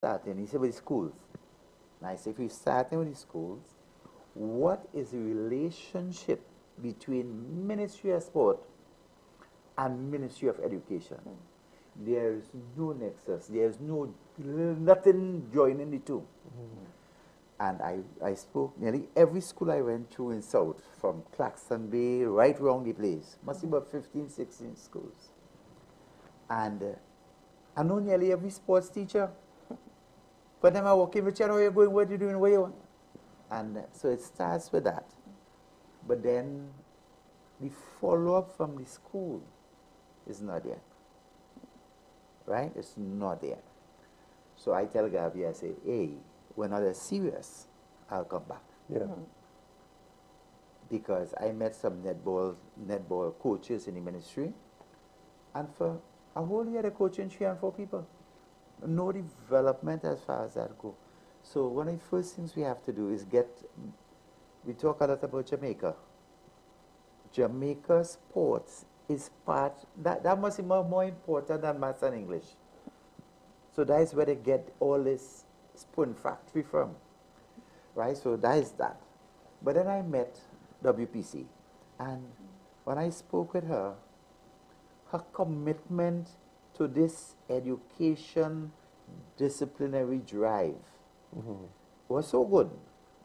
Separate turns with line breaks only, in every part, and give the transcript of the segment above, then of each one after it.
starting? He said, with the schools. And I said, if you're starting with the schools, what is the relationship between Ministry of Sport and Ministry of Education? There is no nexus. There is no nothing joining the 2 And I, I spoke nearly every school I went to in South, from Claxton Bay right around the place. Must be about 15, 16 schools. And uh, I know nearly every sports teacher. But then I walk in with you, where you going, what are you doing, where you want? And uh, so it starts with that. But then the follow-up from the school is not there. Right? It's not there. So I tell Gabi, I say, hey, when I serious, I'll come back.
Yeah.
Because I met some netball netball coaches in the ministry, and for a whole year they're coaching three and four people. No development as far as that go. So one of the first things we have to do is get. We talk a lot about Jamaica. Jamaica sports is part that that must be more, more important than maths and English. So that is where they get all this spoon factory from. Right? So that is that. But then I met WPC. And when I spoke with her, her commitment to this education disciplinary drive mm-hmm. was so good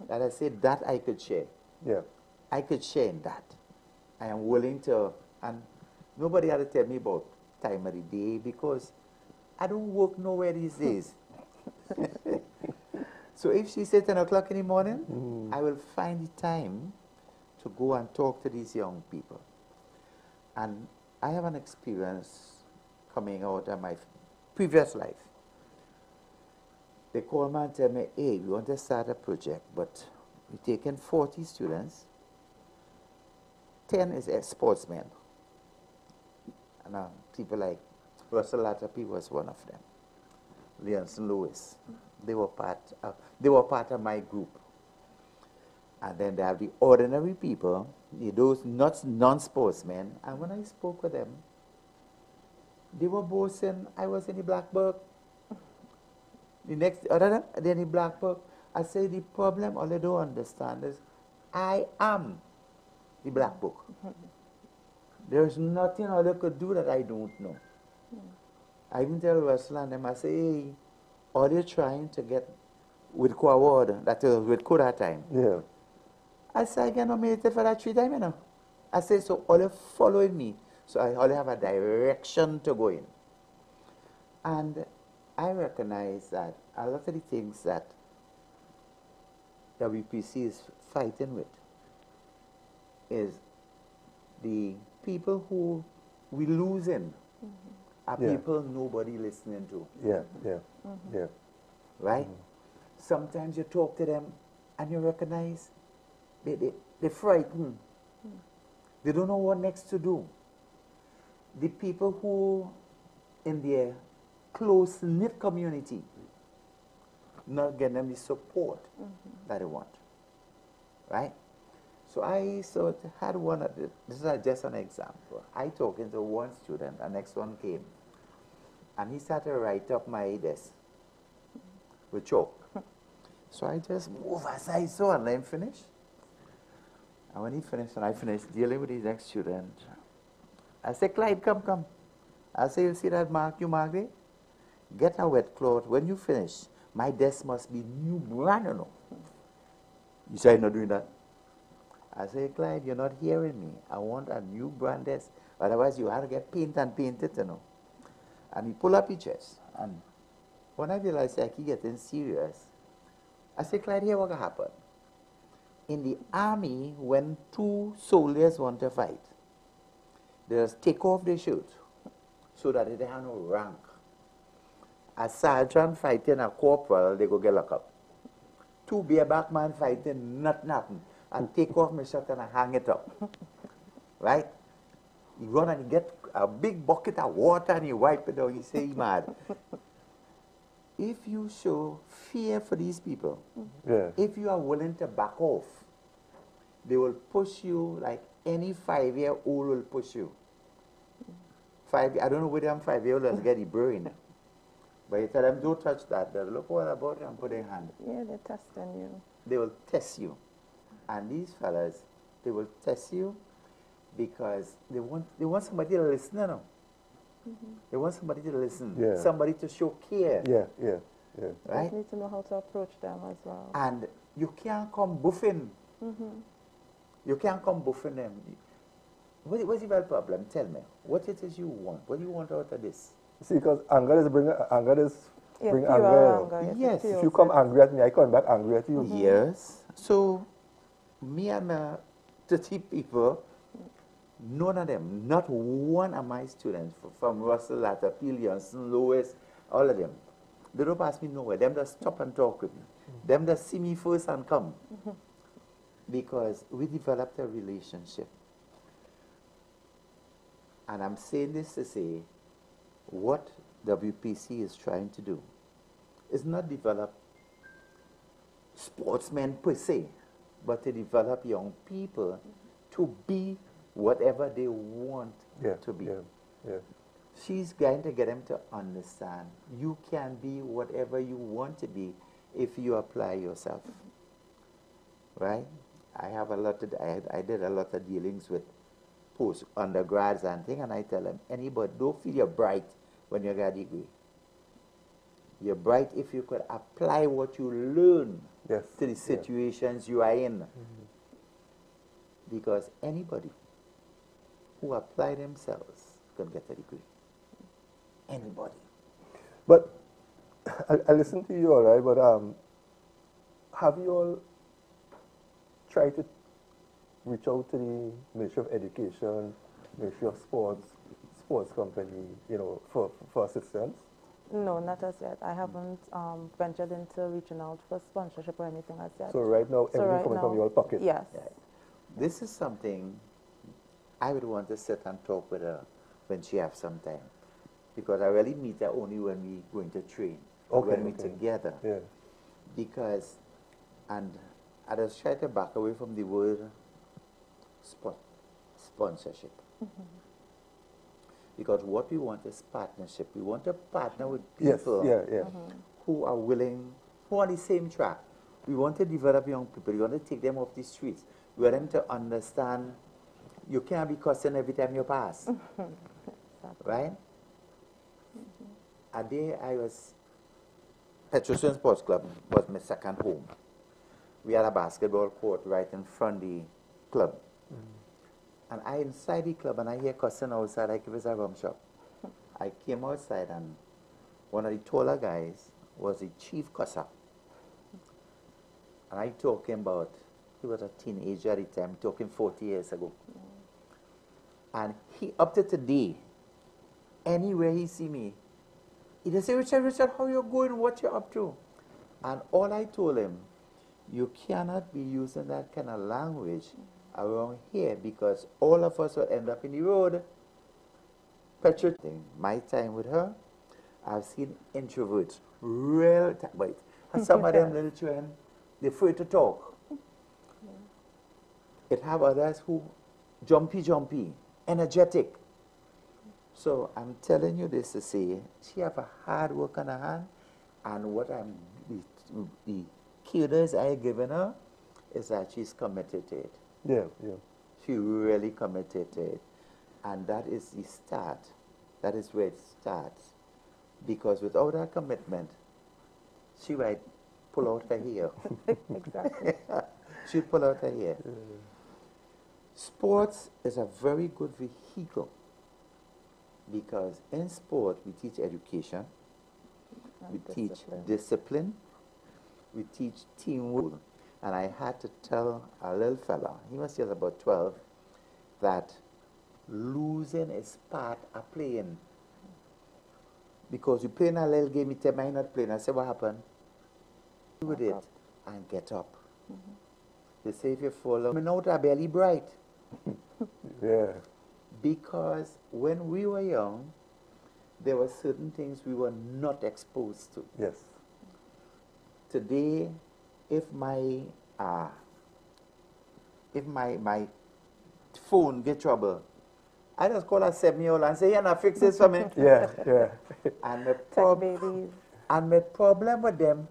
that I said that I could share.
Yeah.
I could share in that. I am willing to, and nobody had to tell me about time of the day because I don't work nowhere these days. so if she said 10 o'clock in the morning, mm-hmm. I will find the time to go and talk to these young people. And I have an experience coming out of my previous life. They call me and tell me, hey, we want to start a project, but we're taking 40 students 10 is a sportsman. And uh, people like Russell Latapy was one of them. Leonson Lewis. They were part of, they were part of my group. And then they have the ordinary people, those not non-sportsmen. And when I spoke with them, they were both saying I was in the black book. The next uh, other than then the black book. I say the problem all they don't understand is I am the black book. Mm-hmm. There's nothing all they could do that I don't know. Mm. I even tell Russell and them, I say, hey, are they trying to get with co-award, that was with co that time?
Yeah.
I say, I get nominated for that three times, you know. I say, so all they following me, so I only have a direction to go in. And I recognize that a lot of the things that WPC is fighting with is the people who we losing mm-hmm. are
Yeah.
people nobody listening to,
Yeah. Yeah. Mm-hmm. Yeah.
right? Sometimes you talk to them and you recognize they, they, they're frightened. Mm. They don't know what next to do. The people who in their close knit community not getting them the support mm-hmm. that they want. Right? So I sort of had one of the, this is just an example. I talking to one student, the next one came, and he started to write up my desk with chalk. So I just move aside so and let him finish. And when he finished, and I finished dealing with his next student, Uh, I said, Clyde, come, come. I say, you see that mark you marked it? Get a wet cloth. When you finish, my desk must be new brand, know. You say, I'm not doing that. I say, Clyde, you're not hearing me. I want a new brand desk. Otherwise, you have to get paint and paint it, you know. And he pull up his chest. And when I realized that he getting serious, I said, Clyde, here what happened. In the army, when two soldiers want to fight, just take off their shirt so that they have no rank. A sergeant fighting a corporal, they go get locked up. Two bareback man fighting, not nothing. And take off my shirt and I hang it up. right? You run and you get a big bucket of water and you wipe it down. You say, "You mad. if you show fear for these people,
Yeah.
if you are willing to back off, they will push you like any five-year-old will push you. Five, I don't know whether I'm five-year-old Let's get the brain. But you tell them, don't touch that. They'll look all about it and put their hand.
Yeah, they're testing you.
They will test you. And these fellas, they will test you because they want, they want somebody to listen, you know. They want somebody to listen,
Yeah.
somebody to show care,
Yeah, yeah, yeah.
right?
You need to know how to approach them as well.
And you can't come buffing.
Mm-hmm.
You can't come buffing them. What, what's the real problem? Tell me. What it is you want? What do you want out of this?
See, because anger is bring anger is
Yeah,
bring
pure
anger.
anger. it's a
Yes.
If you come angry at me, I come back angry at you. Mm-hmm.
Yes. So, me and my 30 people, none of them, not one of my students from Russell, Latapy, Johnson, Lewis, all of them, they don't pass me nowhere. Them just stop and talk with me. Mm-hmm. Them just see me first and come. Mm-hmm. Because we developed a relationship. And I'm saying this to say what WPC is trying to do is not develop sportsmen per se, but to develop young people to be whatever they want
Yeah,
to be.
yeah, yeah.
She's going to get them to understand you can be whatever you want to be if you apply yourself. Right? I have a lot of, I, I did a lot of dealings with post undergrads and things, and I tell them, anybody, don't feel you're bright when you get a degree. You're bright if you could apply what you learn
Yes.
to the
yeah.
situations you are in. Because anybody who apply themselves can get a degree. Anybody.
But I, I listen to you all right, but um, have you all tried to reach out to the Ministry of Education, Ministry of Sports, sports company, you know, for, for assistance?
No, not as yet. I haven't um, ventured into reaching out for sponsorship or anything as yet.
So right now,
So
everything
right
coming from your pocket.
Yes.
Yeah. This is something I would want to sit and talk with her when she has some time. Because I really meet her only when we going to train.
Okay,
when we
okay.
together.
Yeah.
because and I just try to back away from the word spot, sponsorship. Mm-hmm. Because what we want is partnership. We want to partner with
Yes,
people
yeah, yeah.
who are willing, who are on the same track. We want to develop young people. We want to take them off the streets. We want them to understand you can't be cussing every time you pass. right? Mm-hmm. A day I was, Petrosian Sports Club was my second home. We had a basketball court right in front of the club. Mm. And I inside the club and I hear cussing outside like it was a rum shop. I came outside and one of the taller guys was the chief cusser. And I talking about, he was a teenager at the time, talking 40 years ago. Mm. And he, up to today, anywhere he see me, he just say, Richard, Richard, how you going? What you up to? And all I told him, you cannot be using that kind of language around here because all of us will end up in the road. Petra, thing, my time with her, I've seen introverts, real, ti- but and some of them little children, they're afraid to talk. It have others who jumpy, jumpy, energetic. So I'm telling you this to say she have a hard work on her hand, and what I'm the, the kudos I given her is that she's committed to it.
Yeah, yeah.
She really committed to it, and that is the start. That is where it starts, because without her commitment, she might pull out her hair.
exactly.
She'll pull out her hair. Sports is a very good vehicle because in sport we teach education, we
And
teach
discipline.
Discipline, we teach teamwork. And I had to tell a little fella, he was just about 12, that losing is part of playing. Because you play in a little game, you tell me I'm not playing. I say, what happened? Do with it and get up. Mm-hmm. They say if you fall, I'm out a belly bright.
Yeah.
Because when we were young, there were certain things we were not exposed to.
Yes.
Today, if my uh, if my my phone get trouble, I just call a seven year old and say, "Yeah, now fix this for me."
Yeah, yeah.
and the
Tech
prob-. And my problem with them,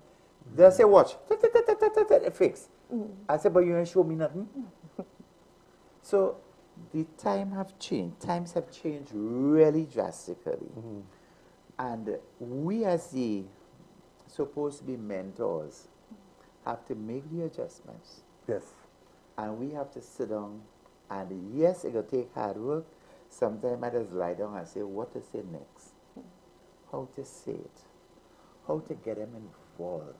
they say, watch, fix. I said, but you ain't show me nothing. so the time have changed. Times have changed really drastically. And we as the supposed to be mentors have to make the adjustments.
Yes.
And we have to sit down and yes, it will take hard work. Sometimes I just lie down and say what to say next. How to say it. How to get them involved.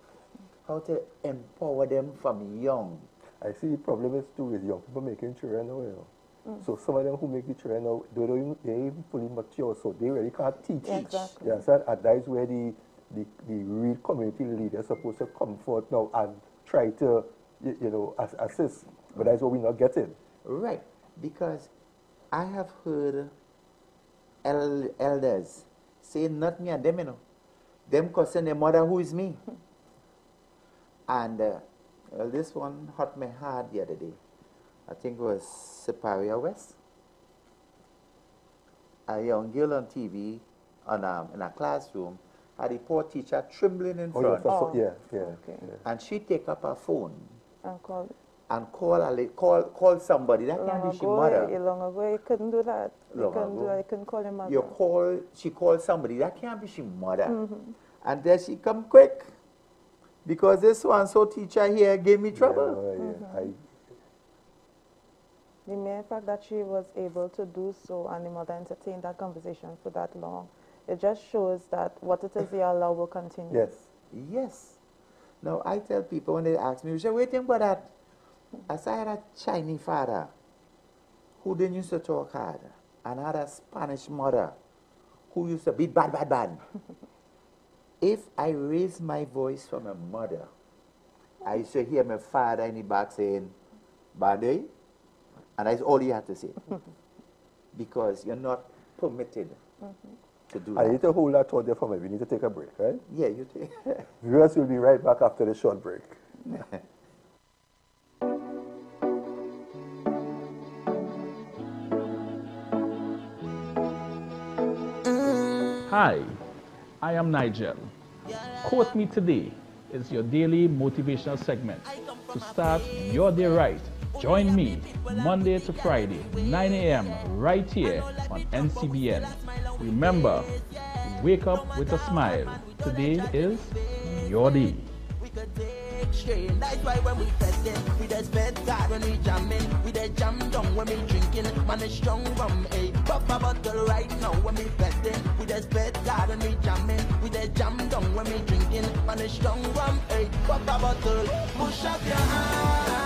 How to empower them from young.
I see the problem is too with young people making children now, you know. Mm. So some of them who make the children now, they don't even, they ain't even fully mature, so they really can't teach.
Yeah, exactly.
You understand? And that is where the, the, the real community leader is supposed to come forth now and try to, you, you know, as, assist. But that's what we're not getting.
Right. Because I have heard el- elders say not me and them, you know. Them question their mother who is me. and uh, well, this one hurt my heart the other day. I think it was Superior West. A young girl on TV on um, in a classroom had a poor teacher trembling in
Oh, yes,
front.
that's
Oh,
yeah, yeah,
okay.
yeah.
And she take up her phone
And call,
and call a li- call call somebody. That
long
can't be she mother.
long ago, you couldn't do that. You
Long
couldn't do that. You couldn't call your mother.
You call, she called somebody, that can't be she mother.
Mm-hmm.
And then she come quick. Because this one so teacher here gave me trouble.
Yeah, yeah. I,
The mere fact that she was able to do so and the mother entertained that conversation for that long, it just shows that what it is they allow will continue.
yes.
Yes. Now I tell people when they ask me, you say, waiting for that. I say I had a Chinese father who didn't used to talk hard. And I had a Spanish mother who used to be bad, bad, bad. if I raise my voice from a mother, I used to hear my father in the back saying, Bade, and that's all he had to say. because you're not permitted mm-hmm. To do
I
that.
need to hold that thought there for me. We need to take a break, right?
Yeah, you take.
Viewers will be right back after the short break.
Hi, I am Nigel. Quote Me Today is your daily motivational segment to start your day right. Join me Monday to Friday, 9 a.m. right here on NCBN. Remember, wake up with a smile. Today is your day.
when we festin', we just spend God when we. We just jam down when we. Man, strong eh. Pop a bottle right now when we festin'. We just spend God when we. We just jam down when we. Man, strong eh. Pop a bottle, push up your.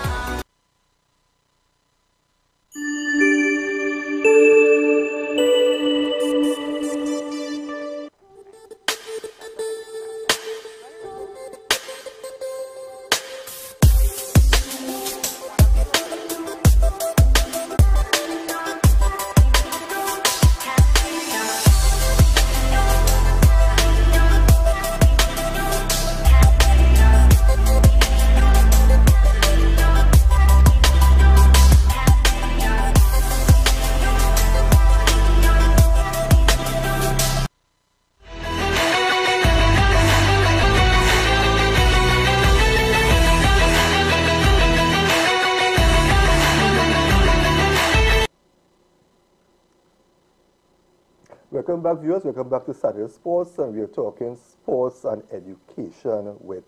Welcome back, viewers. Welcome back to Saturday Sports, and we are talking sports and education with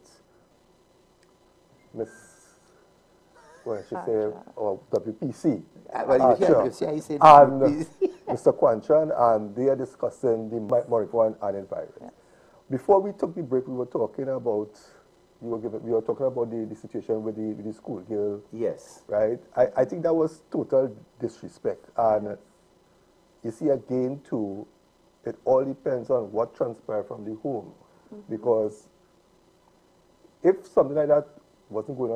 Miss, what I should say, or WPC.
Ah, well, you hear-
Archer.
you see how he said
and Mr. Quan Chan, and they are discussing the marijuana and environment. Before we took the break, we were talking about, you were giving, we were talking about the, the situation with the, with the school girl
Yes.
right? I, I think that was total disrespect. And you see, again, too, it all depends on what transpired from the home. Mm-hmm. Because if something like that wasn't going on,